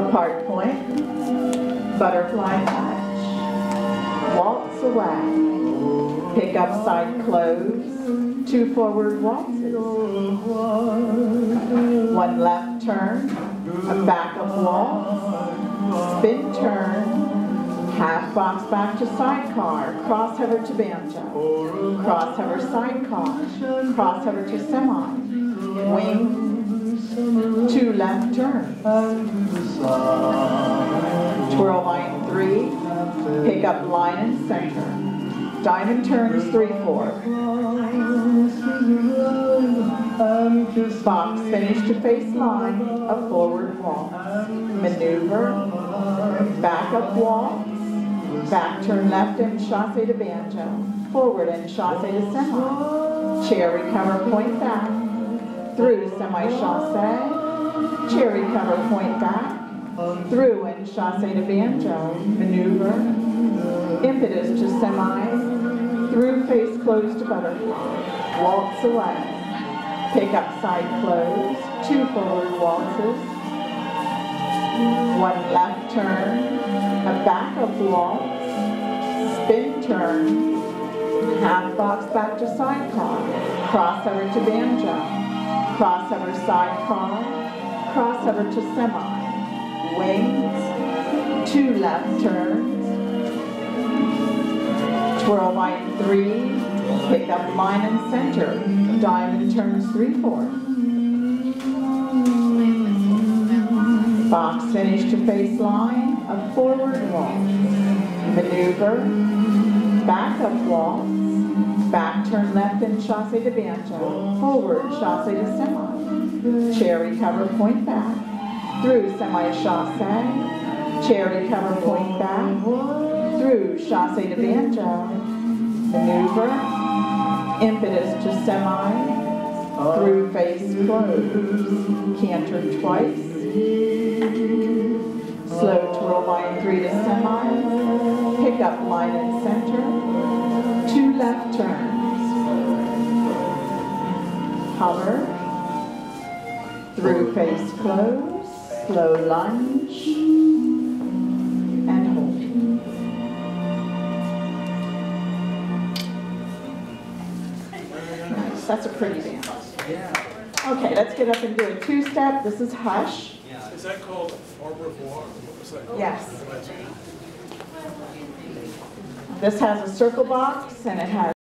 Apart point, butterfly touch, waltz away, pick up side close, two forward waltzes, one left turn, a back up waltz, spin turn, half box back to sidecar, cross hover to banjo, cross hover sidecar, cross hover to semi, wing, two left turns, twirl line three, pick up line and center, diamond turns three, four, box finish to face line, a forward walk. maneuver, back up waltz, back turn left and chasse to banjo, forward and chasse to semi, chair recover point back, through semi-chasse, chair recover point back, through and chasse to banjo, maneuver, impetus to semi, through face close to butterfly, waltz away, pick up side close, two forward waltzes, one left turn, a back up waltz, spin turn, half box back to sidecar, cross hover to banjo, cross hover sidecar, cross hover to semi, wings, two left turns, twirl line three, pick up line and center, diamond turns three, four. Box finish to face line, a forward walk, maneuver, back up waltz, back turn left and chasse de banjo, forward chasse de semi, chair recover point back, through semi-chasse, chair recover point back, through chasse de banjo, maneuver, impetus to semi, through face close, canter twice, slow twirl line three to semi, pick up line and center, two left turns, hover, through face close, slow lunge, and hold. Nice, that's a pretty dance. Okay, let's get up and do a two-step. This is hush. Is that called au revoir? What was that called? Yes. This has a circle box and it has